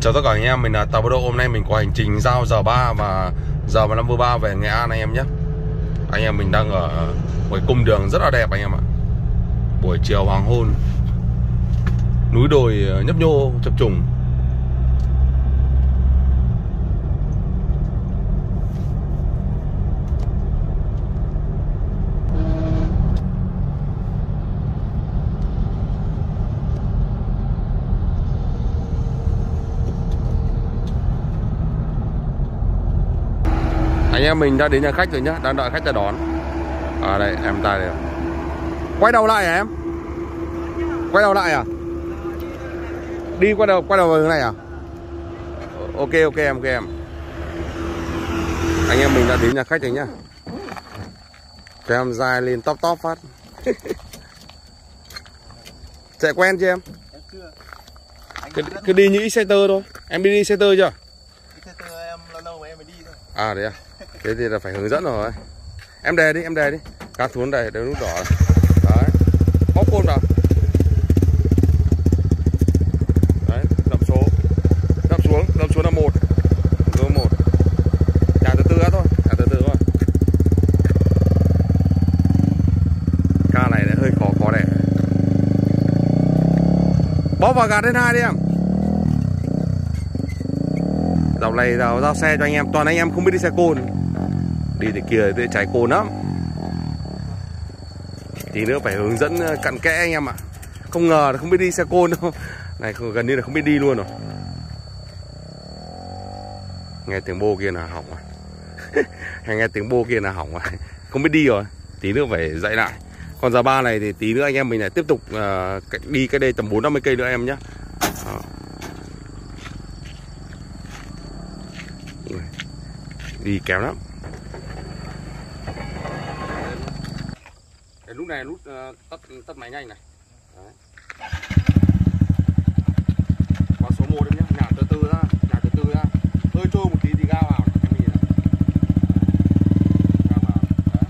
Chào tất cả anh em, mình là Tàu Bờ Độ Hôm nay mình có hành trình giao giờ 3 và giờ 15 vừa 3 về Nghệ An anh em nhé. Anh em mình đang ở một cung đường rất là đẹp anh em ạ. Buổi chiều hoàng hôn Núi đồi ờ, nhấp nhô chập trùng. Anh em mình đã đến nhà khách rồi nhá đang đợi khách ra đón. À đây em ta đây. Quay đầu lại à em? Quay đầu lại à? Đi quay đầu quay đầu hướng này à? Ok ok em ok em. Anh em mình đã đến nhà khách rồi nhá. Cho em dài lên top top phát. Chạy quen chưa em? Cứ, cứ đi như Exciter thôi. Em đi Exciter chưa em lâu lâu mà em mới đi thôi à đấy à? Thế thì là phải hướng dẫn rồi. Em đè đi, em đè đi. Cá xuống đây đến nút đỏ này. đấy. Bóp côn vào. Đấy, đập số. Đập xuống đập xuống là một. Số một. Trả từ từ đã thôi, trả từ từ thôi. Ca này lại hơi khó khó đẻ. Bóp vào gạt lên hai đi em dạo này giao, giao xe cho anh em. Toàn anh em không biết đi xe côn. Đi thì kia thì cháy cồn lắm. Tí nữa phải hướng dẫn ờ, cặn kẽ anh em ạ. Không ngờ là không biết đi xe côn đâu. Này gần như là không biết đi luôn rồi. Nghe tiếng bô kia là hỏng rồi. Hay nghe tiếng bô kia là hỏng rồi. Không biết đi rồi. Tí nữa phải dạy lại. Còn giờ ba này thì tí nữa anh em mình lại tiếp tục uh, đi cái đây tầm bốn năm mươi cây nữa em nhé đi kéo lắm. Để lúc này nút uh, tắt tắt máy nhanh này. Đấy. qua số 1 em nhé nhả từ từ ra. Nhả từ từ ra hơi trôi một tí thì ga vào em nhìn này. Ga vào. Đấy.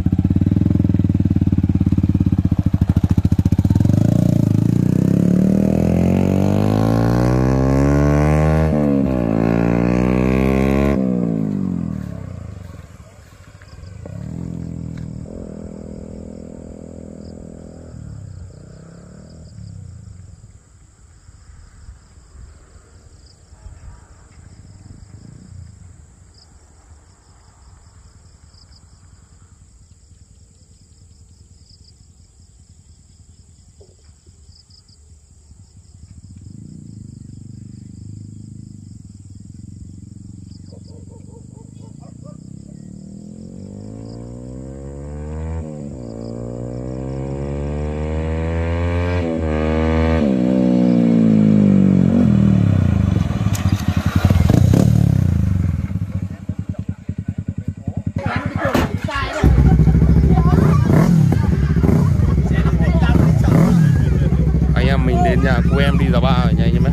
anh em mình đến nhà cô em đi giờ ba ở nhà anh em ấy.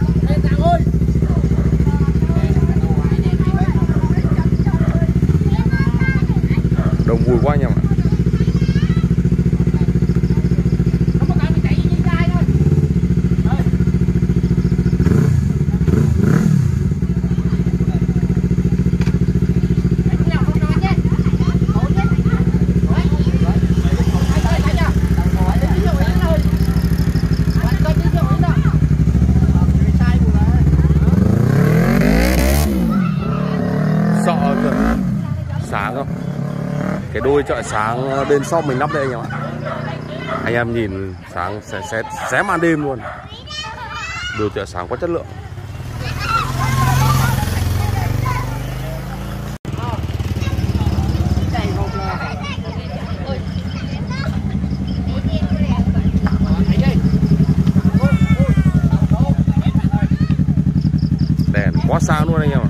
Đông vui quá anh em ạ sợ cơ sáng không cái đôi chợ sáng ờ, bên sau mình lắp đây anh em ạ. Anh em nhìn sáng sẽ xé, xé màn đêm luôn. Đôi chợ sáng có chất lượng. Đèn quá sáng luôn anh em ạ.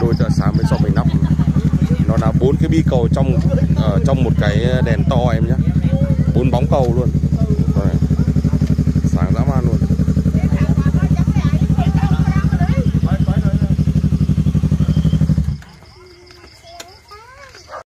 Đôi chợ sáng bên sau bốn cái bi cầu trong uh, trong một cái đèn to em nhé. Bốn bóng cầu luôn.